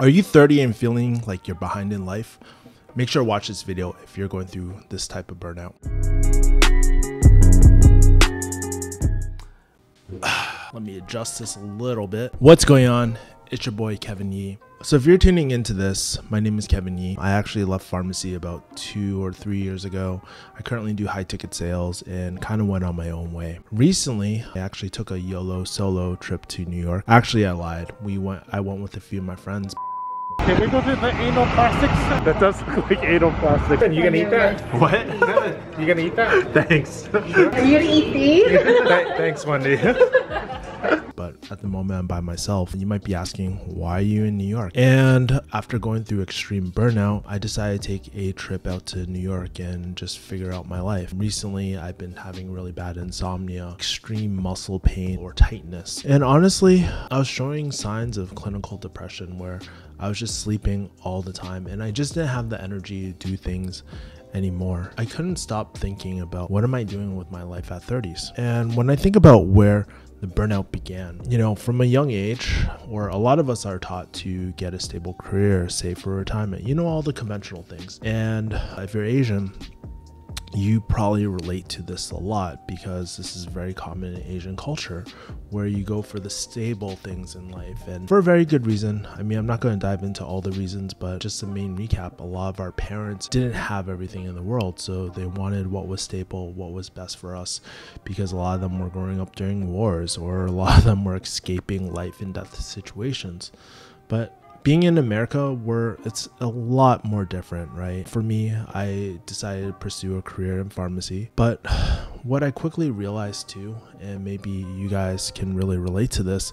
Are you 30 and feeling like you're behind in life? Make sure to watch this video if you're going through this type of burnout. Let me adjust this a little bit. What's going on? It's your boy Kevin Yee. So if you're tuning into this, my name is Kevin Yee. I actually left pharmacy about two or three years ago. I currently do high ticket sales and kind of went on my own way. Recently, I actually took a YOLO solo trip to New York. Actually, I lied. We went. I went with a few of my friends. Can we go to the anal plastics? That does look like anal plastic. You gonna eat that? What? You gonna eat that? Thanks. Are you gonna eat these? Th- Thanks, Wendy. at the moment I'm by myself. And You might be asking, why are you in New York? And after going through extreme burnout, I decided to take a trip out to New York and just figure out my life. Recently, I've been having really bad insomnia, extreme muscle pain, or tightness. And honestly, I was showing signs of clinical depression where I was just sleeping all the time and I just didn't have the energy to do things anymore. I couldn't stop thinking about what am I doing with my life at 30s. And when I think about where the burnout began. You know, from a young age, where a lot of us are taught to get a stable career, save for retirement, you know, all the conventional things. And if you're Asian, you probably relate to this a lot because this is very common in Asian culture where you go for the stable things in life and for a very good reason. I mean, I'm not going to dive into all the reasons, but just the main recap a lot of our parents didn't have everything in the world, so they wanted what was stable, what was best for us because a lot of them were growing up during wars or a lot of them were escaping life and death situations. But being in America where it's a lot more different, right? For me, I decided to pursue a career in pharmacy. But what I quickly realized too, and maybe you guys can really relate to this,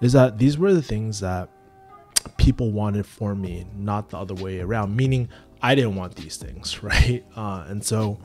is that these were the things that people wanted for me, not the other way around, meaning I didn't want these things, right? Uh, and so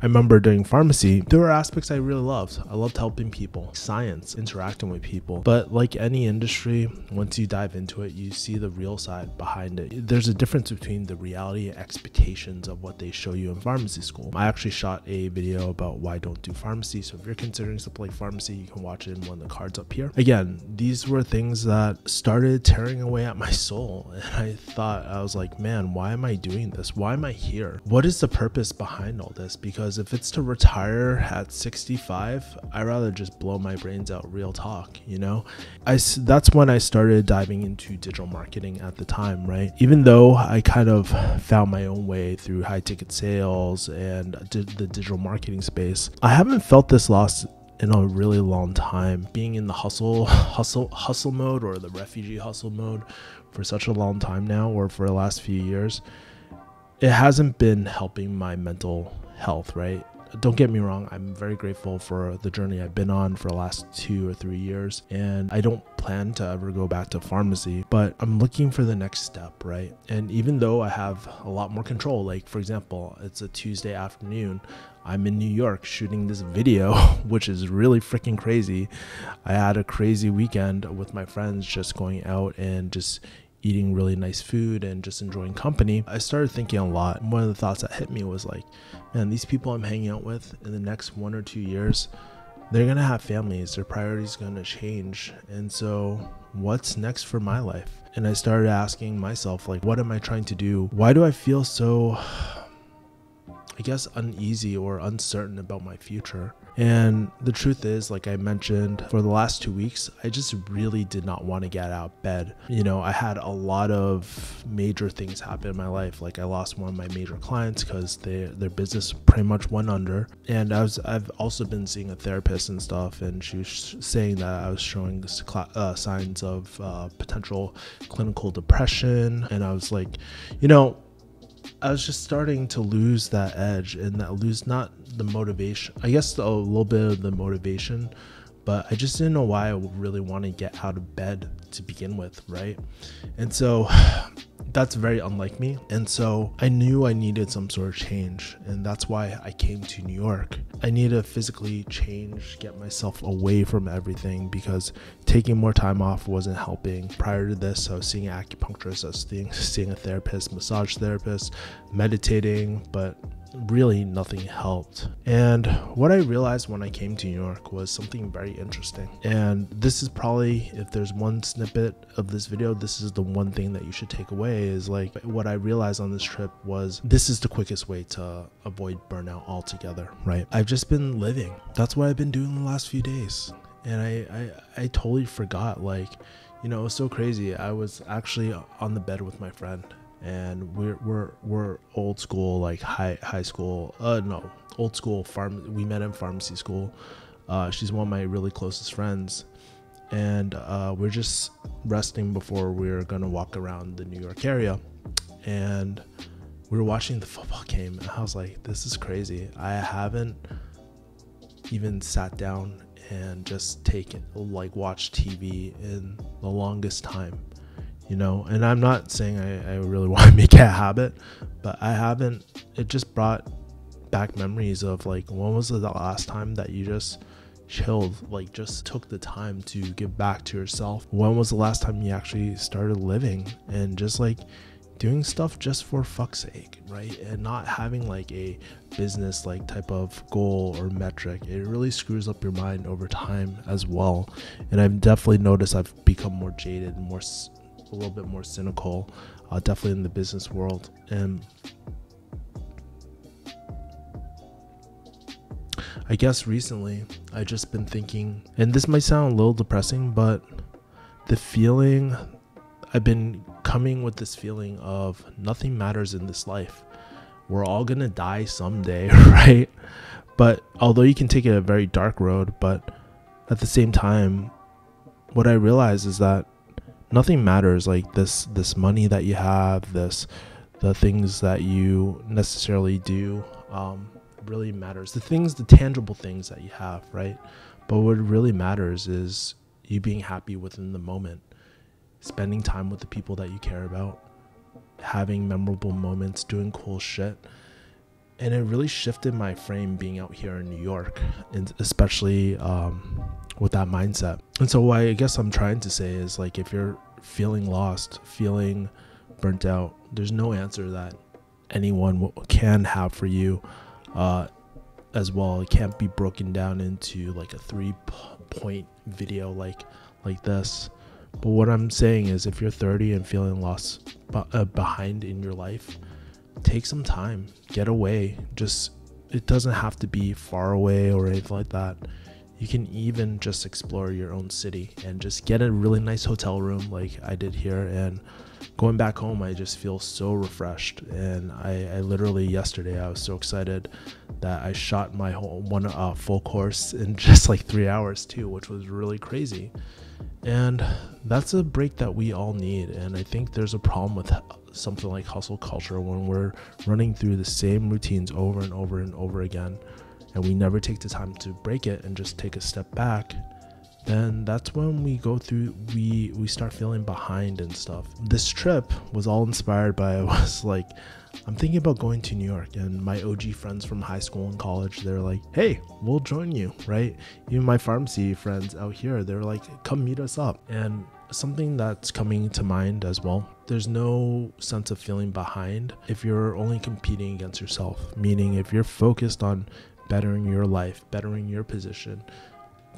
I remember doing pharmacy, there were aspects I really loved. I loved helping people, science, interacting with people. But like any industry, once you dive into it, you see the real side behind it. There's a difference between the reality and expectations of what they show you in pharmacy school. I actually shot a video about why don't do pharmacy. So if you're considering something like pharmacy, you can watch it in one of the cards up here. Again, these were things that started tearing away at my soul. And I thought, I was like, man, why am I doing this? Why am I here? What is the purpose behind all this? Because because if it's to retire at 65 I'd rather just blow my brains out real talk you know? I that's when i started diving into digital marketing at the time right? Even though i kind of found my own way through high ticket sales and did the digital marketing space i haven't felt this loss in a really long time. Being in the hustle hustle hustle mode or the refugee hustle mode for such a long time now or for the last few years it hasn't been helping my mental health, right? Don't get me wrong, I'm very grateful for the journey I've been on for the last two or three years, and I don't plan to ever go back to pharmacy, but I'm looking for the next step, right? And even though I have a lot more control, like for example, it's a Tuesday afternoon, I'm in New York shooting this video, which is really freaking crazy. I had a crazy weekend with my friends just going out and just eating really nice food and just enjoying company, I started thinking a lot. One of the thoughts that hit me was like, man, these people I'm hanging out with in the next one or two years, they're gonna have families, their priorities gonna change. And so, what's next for my life? And I started asking myself, like, what am I trying to do? Why do I feel so I guess, uneasy or uncertain about my future. And the truth is, like I mentioned, for the last two weeks, I just really did not want to get out of bed. You know, I had a lot of major things happen in my life. Like I lost one of my major clients because their business pretty much went under. And I was I've also been seeing a therapist and stuff, and she was saying that I was showing uh, signs of uh, potential clinical depression. And I was like, you know, I was just starting to lose that edge and that lose not the motivation. I guess a little bit of the motivation, but I just didn't know why I really want to get out of bed to begin with, right? And so that's very unlike me. And so I knew I needed some sort of change. And that's why I came to New York. I needed to physically change, get myself away from everything because taking more time off wasn't helping. Prior to this, I was seeing an acupuncturist, I was seeing, seeing a therapist, massage therapist, meditating, but really nothing helped. And what I realized when I came to New York was something very interesting. And this is probably, if there's one snippet of this video, this is the one thing that you should take away is like what I realized on this trip was this is the quickest way to avoid burnout altogether, right? I've just been living. That's what I've been doing the last few days. And I, I, I totally forgot, like, you know, it was so crazy. I was actually on the bed with my friend and we're we're we're old school like high high school uh no old school farm we met in pharmacy school. Uh she's one of my really closest friends. And uh we're just resting before we're gonna walk around the new york area. And we were watching the football game and i was like this is crazy. I haven't even sat down and just taken like watched tv in the longest time you know? And i'm not saying I, I really want to make it a habit but i haven't it just brought back memories of like when was the last time that you just chilled like just took the time to give back to yourself? When was the last time you actually started living and just like doing stuff just for fuck's sake right? And not having like a business like type of goal or metric. It really screws up your mind over time as well. And i've definitely noticed i've become more jaded more a little bit more cynical, uh, definitely in the business world. And I guess recently I just been thinking, and this might sound a little depressing, but the feeling I've been coming with this feeling of nothing matters in this life. We're all gonna die someday, right? But although you can take it a very dark road, but at the same time, what I realize is that nothing matters like this this money that you have this the things that you necessarily do um, really matters. The things the tangible things that you have right? But what really matters is you being happy within the moment spending time with the people that you care about having memorable moments doing cool shit and it really shifted my frame being out here in new york and especially um, with that mindset. And so, what I guess I'm trying to say is like, if you're feeling lost, feeling burnt out, there's no answer that anyone can have for you uh, as well. It can't be broken down into like a three point video like like this. But what I'm saying is, if you're 30 and feeling lost uh, behind in your life, take some time, get away. Just it doesn't have to be far away or anything like that. You can even just explore your own city and just get a really nice hotel room like I did here. And going back home, I just feel so refreshed. And I, I literally yesterday I was so excited that I shot my whole one uh, full course in just like three hours too, which was really crazy. And that's a break that we all need. And I think there's a problem with something like hustle culture when we're running through the same routines over and over and over again and we never take the time to break it and just take a step back then that's when we go through we we start feeling behind and stuff. This trip was all inspired by i was like i'm thinking about going to new york. And my og friends from high school and college they're like hey we'll join you right? Even my pharmacy friends out here they're like come meet us up. And something that's coming to mind as well there's no sense of feeling behind if you're only competing against yourself. Meaning if you're focused on bettering your life, bettering your position,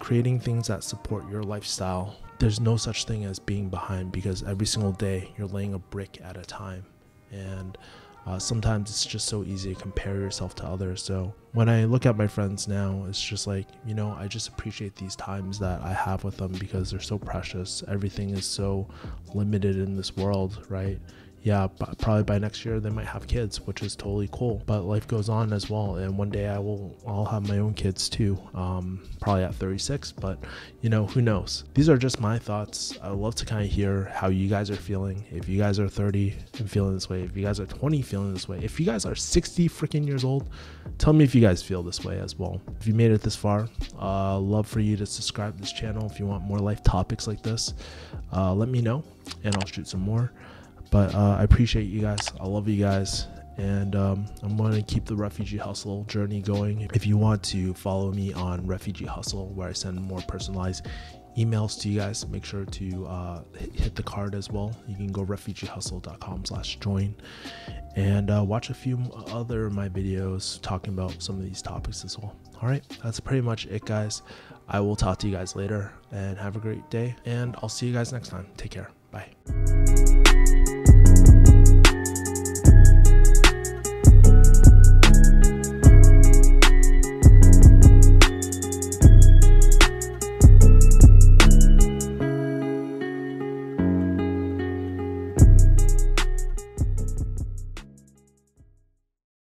creating things that support your lifestyle. There's no such thing as being behind because every single day you're laying a brick at a time. And uh, sometimes it's just so easy to compare yourself to others. So when I look at my friends now, it's just like, you know, I just appreciate these times that I have with them because they're so precious. Everything is so limited in this world, right? Yeah, probably by next year they might have kids, which is totally cool. But life goes on as well, and one day I will I'll have my own kids too. Um, probably at 36, but you know who knows. These are just my thoughts. I love to kind of hear how you guys are feeling. If you guys are 30 and feeling this way, if you guys are 20 feeling this way, if you guys are 60 freaking years old, tell me if you guys feel this way as well. If you made it this far, uh, love for you to subscribe to this channel if you want more life topics like this. Uh, let me know, and I'll shoot some more. But uh, I appreciate you guys. I love you guys. And um, I'm going to keep the refugee hustle journey going. If you want to follow me on Refugee Hustle, where I send more personalized emails to you guys. Make sure to uh, hit the card as well. You can go refugeehustle.com slash join and uh, watch a few other of my videos talking about some of these topics as well. All right, that's pretty much it, guys. I will talk to you guys later and have a great day. And I'll see you guys next time. Take care. Bye.